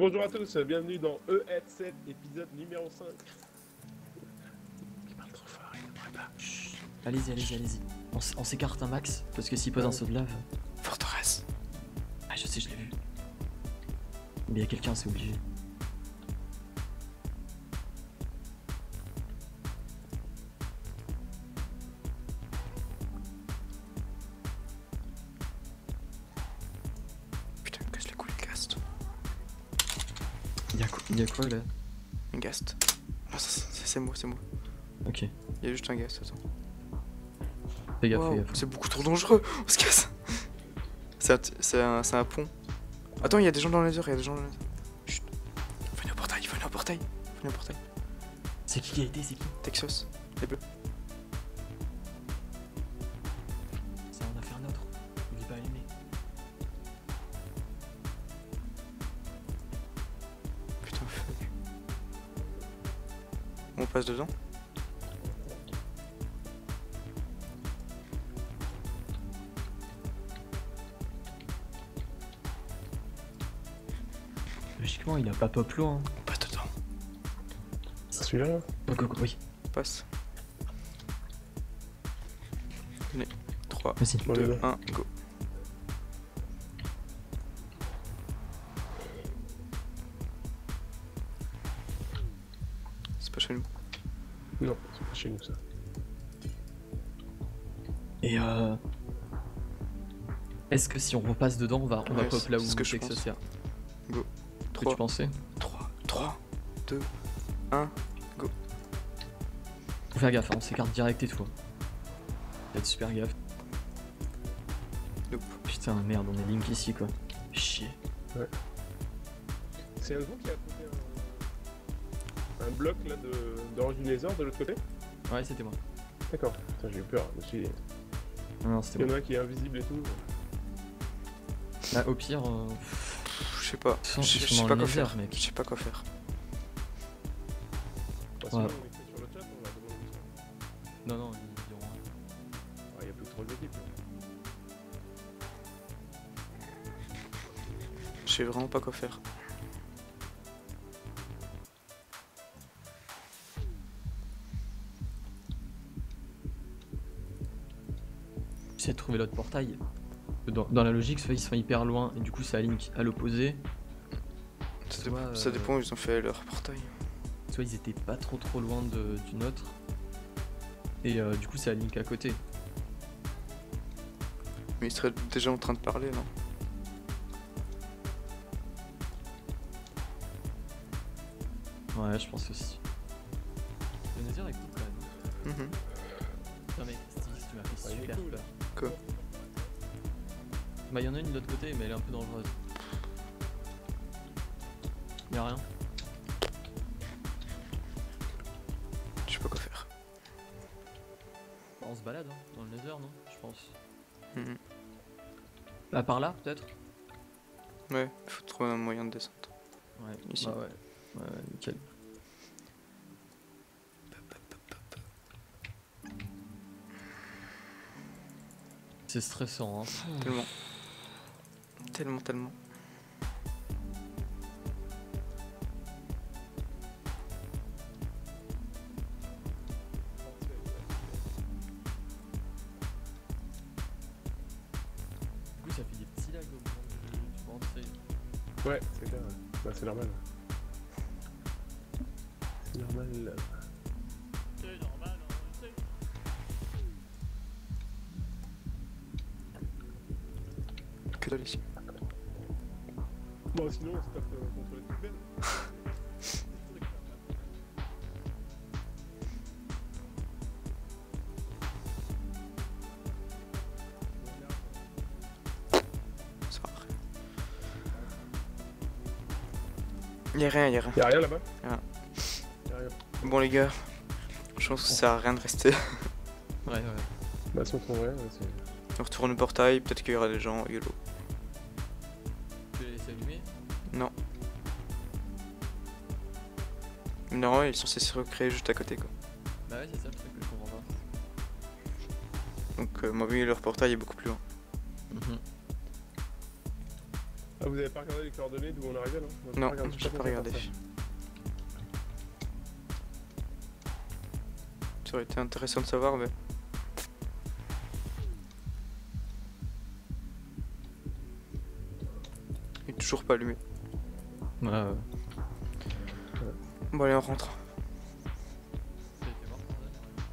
bonjour à tous, bienvenue dans EF7, épisode numéro 5. Il parle trop fort, il ne pas. Allez-y, allez-y, allez-y. On, s- on s'écarte un max, parce que s'il pose un saut de lave. Forteresse. Ah, je sais, je l'ai vu. Mais il y a quelqu'un, c'est obligé. Y, a quoi- il y a quoi là Un Gast. Ah, ça, c'est moi, c'est moi. Ok. Il y a juste un Gast, attends. Fais gaffe, Wow, fais gaffe. C'est beaucoup trop dangereux, on se casse. C'est un, c'est un, c'est un pont. Attends, il y a des gens dans les heures, il y a des gens dans les heures. Chut. Venez au portail, venez au portail. Venez au portail. C'est qui qui a été C'est qui? Texas, les bleus. Passe dedans Logiquement, il a pas pop loin. On passe dedans. C'est celui-là là Go, go, go, oui. On passe. Venez. 3, Vas-y. Bon, 2, allez, 1, go. Non, c'est pas chez nous ça. Et euh. Est-ce que si on repasse dedans, on va, on va Ouais, pop là où c'est ce que je pense. sert Go. Que 3, tu pensais 3, 3, 2, 1. Faut faire gaffe, hein, on s'écarte direct et tout. Faites super gaffe. Nope. Putain, merde, on est link ici quoi. Chier. C'est un vous qui a un, bloc là de d'Orange du Nether de l'autre côté Ouais, c'était moi. D'accord, Putain, j'ai eu peur. Je suis Non, non, c'était il y en moi. a un qui est invisible et tout. Bah, au pire, euh, Je sais pas. Je sais pas quoi faire. mec. Je sais pas quoi faire. Bah, sinon, Ouais. on écrit sur le chat, on va demander ça. non, non, ils diront rien. Il y a plus trop d'équipes. là. Je sais vraiment pas quoi faire. De trouver l'autre portail. Dans, dans la logique, soit ils sont hyper loin et du coup ça link à l'opposé, Ça, Soit, dépend, ça euh, dépend où ils ont fait leur portail. soit ils étaient pas trop trop loin de, du nôtre. Et euh, du coup ça link à côté. Mais ils seraient déjà en train de parler, non? Ouais, je pense aussi. Le quand même. Mhm. Mec, Steve, tu m'as fait super cool. peur. Quoi Bah y'en a une de l'autre côté mais elle est un peu dangereuse. Y'a rien. Je sais pas quoi faire. Bah, on se balade hein, dans le Nether non Je pense. Mhm. Bah par là peut-être Ouais, faut trouver un moyen de descendre. Ouais, Ici. bah. Ouais, ouais, nickel. C'est stressant hein. Tellement. Tellement, tellement. Du coup ça fait des petits lags au moment du, du. Ouais, c'est clair. ouais. Bah, c'est normal. Y'a rien, y'a rien. Y'a rien là-bas? Ah. Y'a rien. Bon les gars, je pense que ça sert à rien de rester. Ouais, ouais. Bah, si on rien, ouais, c'est. On retourne au portail, peut-être qu'il y aura des gens, YOLO. Non, ils sont censés se recréer juste à côté quoi. Bah ouais, c'est ça le truc que je comprends pas. Donc, euh, moi, oui, leur portail est beaucoup plus loin. Mhm. Ah, vous avez pas regardé les coordonnées d'où on arrivait là Non, j'ai pas comment regardé. Ça aurait été intéressant de savoir, mais. Il est toujours pas allumé. Ouais, ouais. Bon, allez, on rentre.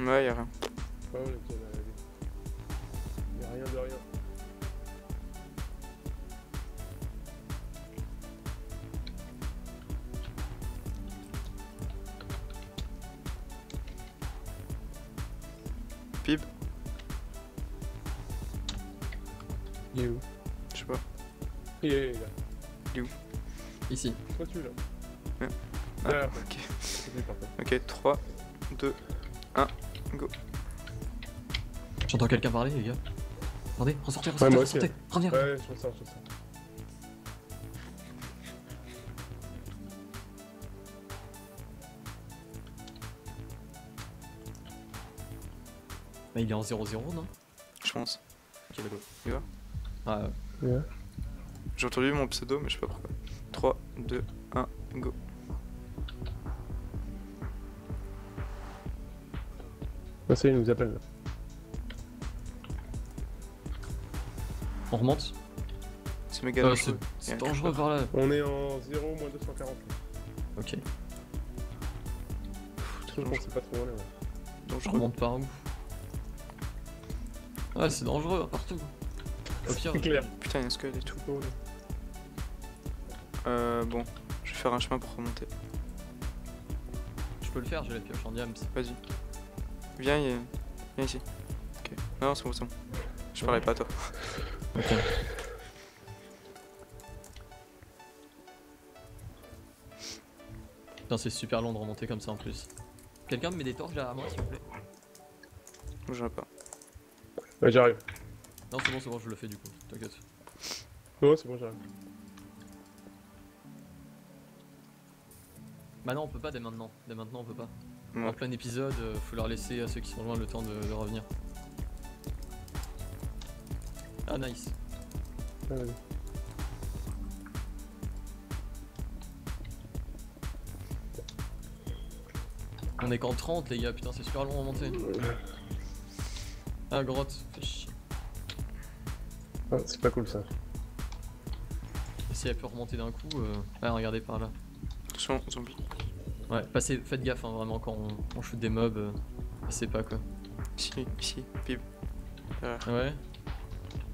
Ouais, y'a rien. Y'a rien de rien. Pib, Il est où? Je sais pas. Il est là. Ici. Toi tu là. 3, 2, J'entends quelqu'un parler, les gars. Attendez, ressortez, Ouais, ressortez, moi aussi, ressortez. Reviens. Ouais, je ressens, je ressens. Bah, il est en 0-0, non? Je pense. Ok, bah go. Il va Ah, ouais. J'ai entendu mon pseudo, mais je sais pas pourquoi. 3, 2, 1, go. Bah, ça, il nous appelle là. On remonte C'est méga Euh, dangereux. C'est dangereux par là. On est en 0 moins 240. Ok. Pff, Je très pense dangereux. que c'est pas trop loin là. ouais. On remonte par où Ouais, c'est dangereux partout. Au pire, clair. Putain, il y a un squelette et tout. Là. Euh, bon, je vais faire un chemin pour remonter. je peux le faire, j'ai la pioche en diams. Vas-y. Viens, viens ici. Ok. Non, c'est bon, c'est bon. Je parlais pas à toi. Ok. Putain, c'est super long de remonter comme ça en plus. Quelqu'un me met des torches derrière moi, s'il vous plaît? J'en ai pas. Ouais, j'arrive. Non, c'est bon, c'est bon, je le fais du coup, t'inquiète. Non, c'est bon, j'arrive. Bah non, on peut pas dès maintenant. Dès maintenant, on peut pas. Ouais. En plein épisode, euh, faut leur laisser à ceux qui sont loin le temps de, de revenir. Ah, nice. Ah. On est qu'en 30, les gars, putain, c'est super long à remonter. Ah, grotte, fait chier. Ah, c'est pas cool ça. Et si elle peut remonter d'un coup, euh... ah, regardez par là. Attention, zombie. Ouais, passez, faites gaffe, hein, vraiment, quand on, on shoot des mobs, euh, passez pas quoi. Ici, ici, pib. Derrière. Ouais,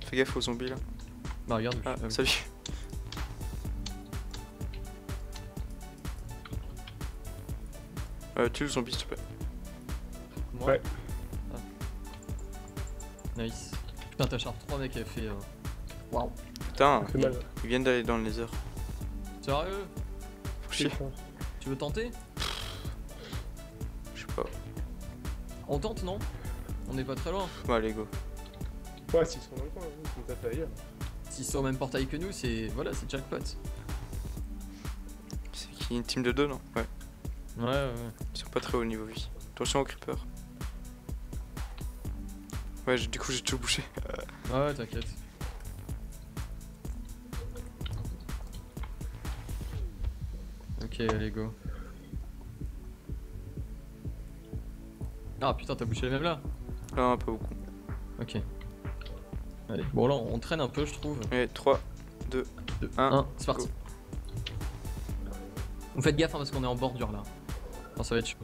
Fais gaffe aux zombies là. bah regarde, Ah, je- salut. Euh, tue le zombie s'il te plaît. moi Ouais. Ah. Nice. Putain, ta charte 3, mec, elle fait. euh, Waouh. Putain, fait mal. ils viennent d'aller dans les heures. Sérieux? Faut chier. Tu veux tenter? On tente, non? On est pas très loin. Bon, allez, go. Ouais, s'ils sont dans le coin, hein, ils sont peut-être ailleurs. S'ils sont au même portail que nous, c'est. Voilà, c'est jackpot. C'est qui une team de deux, non? Ouais. Ouais, ouais, ouais. Ils sont pas très haut niveau vie. Attention au creeper. Ouais, du coup j'ai tout bouché. Ouais, ouais, t'inquiète. Ok, allez, go. Ah putain, t'as bouché les mêmes là Non, pas beaucoup. Ok. Allez, bon là, on traîne un peu, je trouve. Allez, 3, 2, 2, Un, 1, c'est parti. Vous faites gaffe hein, parce qu'on est en bordure là. Enfin, ça va être chaud.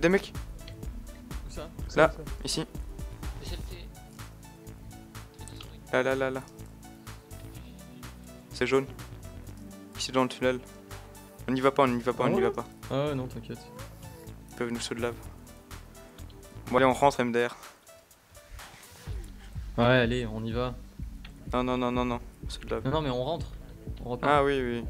Des mecs Où ça? Là. ça? ici. Là, là, là, là. C'est jaune. Ici dans le tunnel. On n'y va pas, on n'y va pas, on n'y va pas. Ah ouais, non, t'inquiète. Ils peuvent nous sauter de lave. Bon, allez, on rentre MDR. Ouais, allez, on y va. Non, non, non, non, non. Saut de lave. Non, non, mais on rentre. On repart. Ah oui, oui.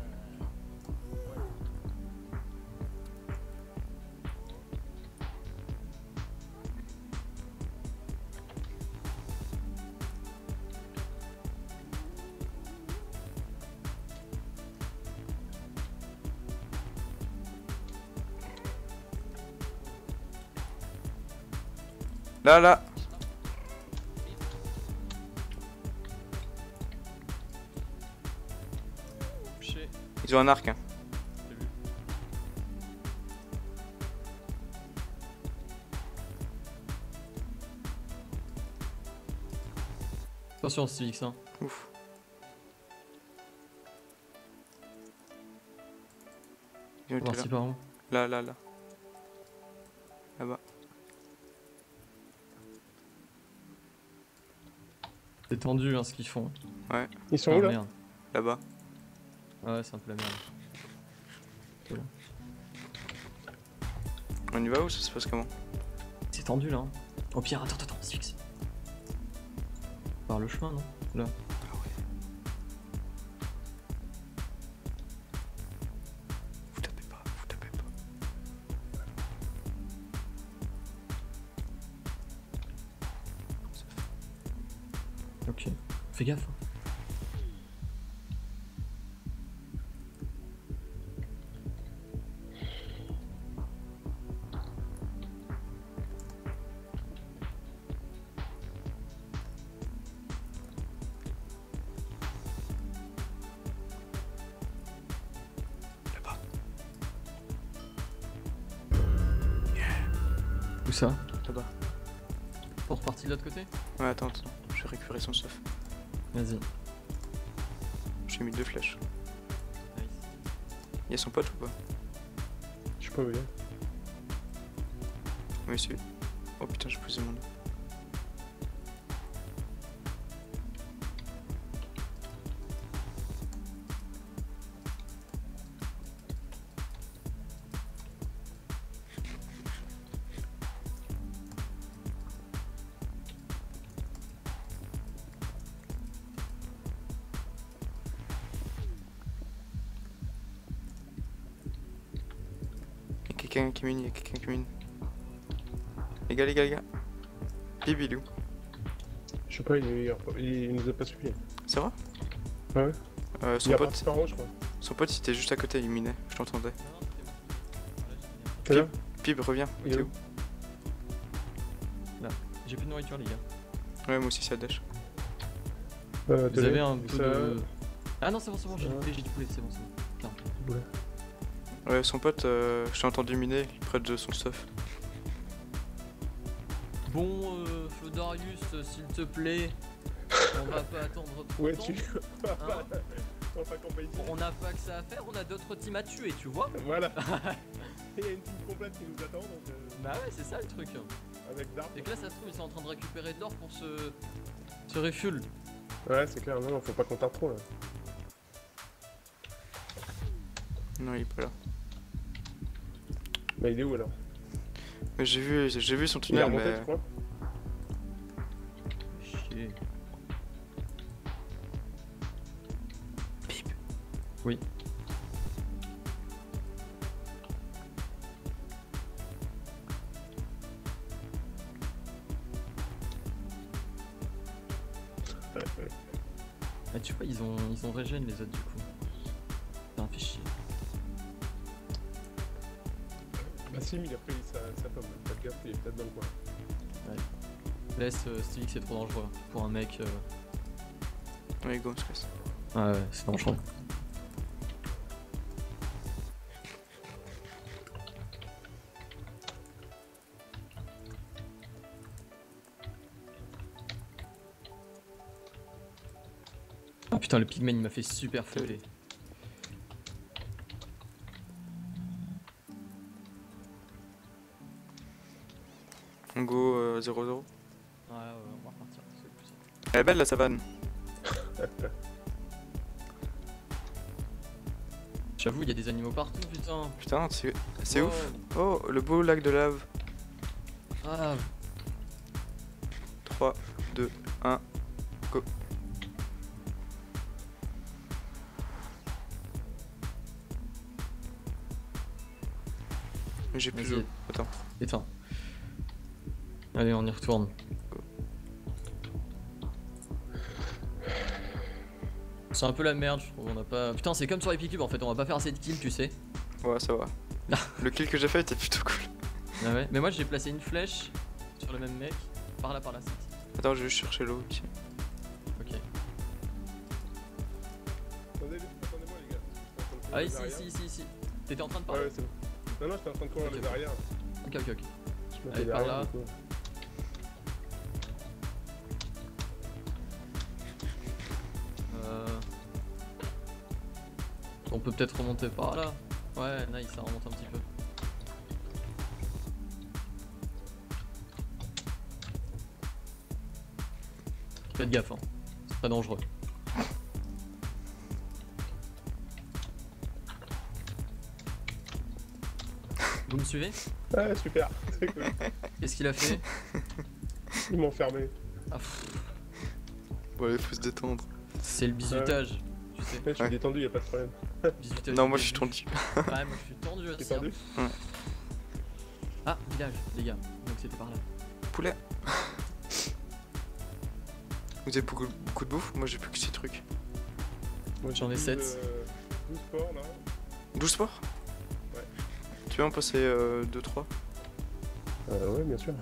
Là, là. Ils ont un arc. Hein. Attention Civics hein. Ouf. Été Parti par là. Là, là, là. Là-bas. C'est tendu hein, ce qu'ils font. Ils sont Ah, où là merde. Là-bas. Ah ouais c'est un peu la merde. On y va ou ça se passe comment C'est tendu là. Hein. Au pire attends attends Civics. Par le chemin non? Là. Fais gaffe. hein. Là-bas. Où ça? Là-bas. Pour repartir de l'autre côté? Ouais, attends, attends. Je vais récupérer son stuff. Vas-y. J'ai mis deux flèches. Nice. Il y a son pote ou pas? Je sais pas où il est. Oui, c'est lui. Oh putain, j'ai posé mon nom. Quelqu'un qui mine, il y a quelqu'un qui mine. Les gars, les gars, les gars. Bib, il est où? Je sais pas, il, il, il nous a pas suivi. Ça va? Ouais, ouais. euh, son, pote, parti par en haut, je crois. son pote, il était juste à côté, il minait. Je t'entendais. Là Pib, reviens. T'es où? J'ai plus de nourriture les gars. Ouais, moi aussi, ça dash. euh, Vous avez un peu ça- de... Ah non c'est bon c'est bon j'ai du poulet, j'ai du poulet c'est bon c'est bon. Ouais, son pote, euh, je t'ai entendu miner près de son stuff. Bon euh, Flodarius s'il te plaît. On va pas attendre trop Ouais, longtemps. tu. hein. On va. On n'a pas que ça à faire, on a d'autres teams à tuer, tu vois Voilà. Il y a une team complète qui nous attend, donc euh, Bah ouais, c'est ça le truc. avec Dark. Et que là, ça se trouve, ils sont en train de récupérer de l'or pour se. se refuel. Ouais, c'est clair, non, non, faut pas qu'on tarde trop là. Non, il est pas là. Mais il est où alors? Mais j'ai vu, j'ai vu son Il est tunnel, remonté, mais. tu crois? Chier. Bip. Oui. Ah, tu vois, ils ont, ils ont régène les autres du coup. Sim, il a pris sa, sa pomme. Faites gaffe, il est peut-être dans le coin. Laisse euh, Stilix, c'est trop dangereux hein, pour un mec. euh, Ouais, go, on se casse. Ah ouais, c'est dangereux. Oh putain, le pigman il m'a fait super flipper. 0-0. Ouais, ouais, on va repartir, c'est le plus simple. Elle est belle la savane. J'avoue, il y a des animaux partout, putain. Putain, c'est ouf. Oh, le beau lac de lave. Ah, 3, 2, 1, go. J'ai plus d'eau. Attends. éteins. Allez, on y retourne. C'est un peu la merde, je trouve. On a pas. Putain, c'est comme sur Epicube en fait, on va pas faire assez de kills, tu sais. Ouais, ça va. le kill que j'ai fait était plutôt cool. Ah ouais. Mais moi j'ai placé une flèche sur le même mec. Par là, par là, c'est. Attends, je vais juste chercher l'eau. Ok. Attendez, attendez-moi les gars. Ah, ici, ici, ici, ici. T'étais en train de parler ouais, c'est bon. Non, non, j'étais en train de courir les arrières. Ok, ok, ok. Je Allez, par derrière, là. On peut peut-être remonter par là. Ouais, nice, ça remonte un petit peu. Faites gaffe, hein. c'est très dangereux. Vous me suivez? Ouais, super. C'est cool. Qu'est-ce qu'il a fait? Ils m'ont fermé. Ah, Ouais, il faut se détendre. C'est le bisutage, tu sais. Ouais, je suis Ouais. détendu, y a pas de problème. Non, moi je suis tendu. Ouais, moi je suis tendu T'es aussi. hein. tendu Ah, village, les gars. Donc c'était par là. Poulet. Vous avez beaucoup, beaucoup de bouffe Moi j'ai plus que 6 trucs? Moi, J'en ai j'ai sept. 12, euh, 12 sports là. 12 sports Ouais. Tu veux en passer 2-3 Euh, ouais, bien sûr.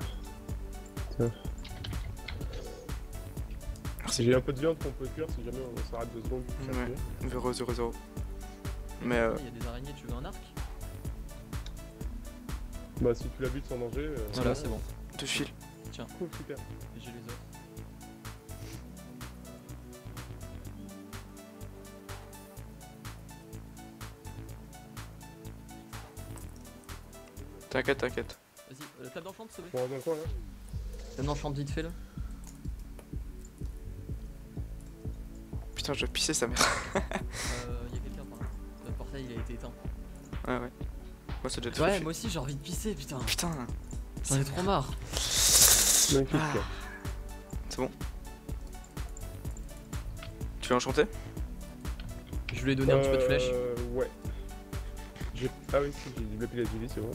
Merci. J'ai un peu de viande qu'on peut cuire si jamais on s'arrête deux secondes. Ouais. cuire. 0 0 0. Mais euh, Il y a des araignées, tu veux un arc Bah, si tu la butes sans danger. euh, Voilà, c'est bon. deux fils. Cool, super. Et j'ai les autres. T'inquiète, t'inquiète. Vas-y, euh, table d'enchante, s'il te On plaît. reste dans le coin là Table d'enchante vite fait là. Putain, je vais pisser sa mère. Ouais, ouais. Moi ça doit être Ouais, moi aussi j'ai envie de pisser, putain. Putain. J'en ai trop marre. Magnifique. Ah. C'est bon. Tu veux enchanter? Je lui ai donné un petit peu de flèche. Euh, Ouais. J'ai- Ah oui, si, j'ai du lapis lazuli, c'est bon.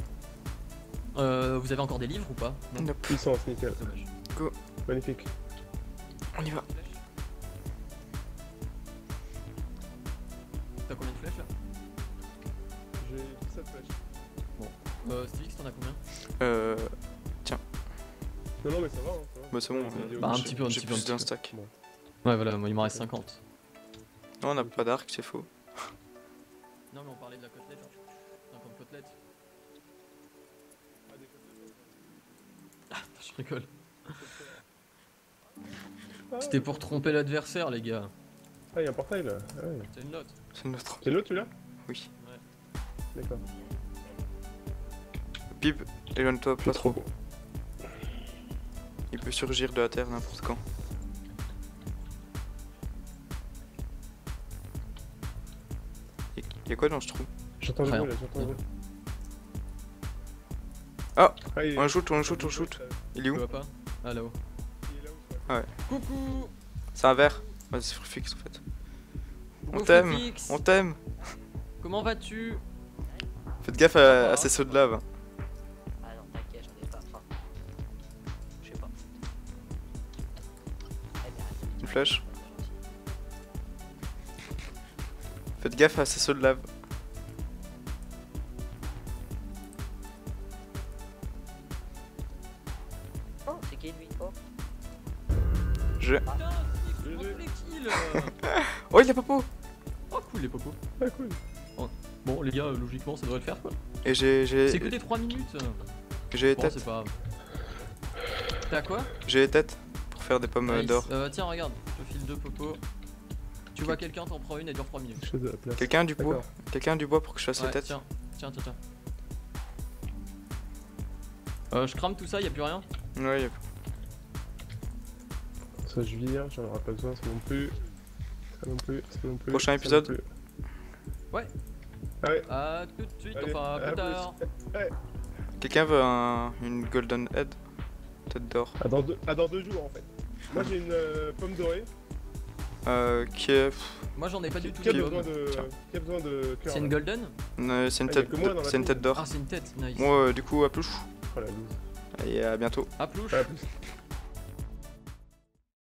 Euh, vous avez encore des livres ou pas? Non. Puissance, nickel. Dommage. Magnifique. On y va. T'en as combien Euh. Non, non, mais ça va, hein, ça va. Bah c'est bon. Ouais, Bah, un petit peu, un petit peu, plus d'un stack. Ouais, voilà, moi il m'en reste 50. Non, on n'a pas d'arc, c'est faux. Non, mais on parlait de la côtelette. Putain, comme côtelette. Ah, des côtés, Ah, je rigole. C'était pour tromper l'adversaire, les gars. Ah, y'a un portail là. Ah, ouais. C'est une note. C'est notre. C'est l'autre celui-là? Oui. D'accord. Bib, éloigne-toi pas trop. Il peut surgir de la terre n'importe quand. Y- Y'a quoi dans ce trou? J'entends le Rien. bruit là, j'entends le bruit. Ah il est- On shoot, on shoot, on shoot. Il est où? Vois pas? Ah, là-haut. Il est là où Coucou C'est un verre. Vas-y, c'est fixe en fait. On t'aime. On t'aime. Comment vas-tu? Faites gaffe à, à ces sauts de lave. Une flèche. Faites gaffe à ces sauts de lave. Oh, c'est qui lui? Oh, Je. Kills Oh, il a popo Oh, cool, les popos. Ah, cool. Bon, les gars, logiquement, ça devrait le faire, quoi. Et j'ai. C'est J'ai que des 3 minutes. j'ai les Bon, têtes. c'est pas grave. T'as quoi? J'ai les têtes pour faire des pommes Nice. d'or. Euh, Tiens, regarde, je te file deux popos. Tu vois quelqu'un, t'en prends une, elle dure 3 minutes. Quelqu'un a du bois. Quelqu'un du bois pour que je fasse Ouais, les têtes tiens, tiens, tiens, tiens. Euh, je crame tout ça, y a plus rien Ouais, y a- Ça, je vire, j'en aurai pas besoin, ça non plus. Ça non plus, ça non plus. Prochain épisode. plus. Ouais. Ah ouais. À tout de suite, Allez, enfin à plus plus. tard. Quelqu'un veut un... une golden head Tête d'or. Ah, dans deux, ah, dans deux jours en fait. Moi j'ai une euh, pomme dorée. Euh, qui est... Moi j'en ai pas du tout qui a besoin de. Qui a besoin de cœur C'est une golden euh, c'est une Ah, tête, c'est une tête d'or. Ah, c'est une tête, nice. Bon, euh, du coup, à plus. Oh la loose. Et à bientôt. À plus.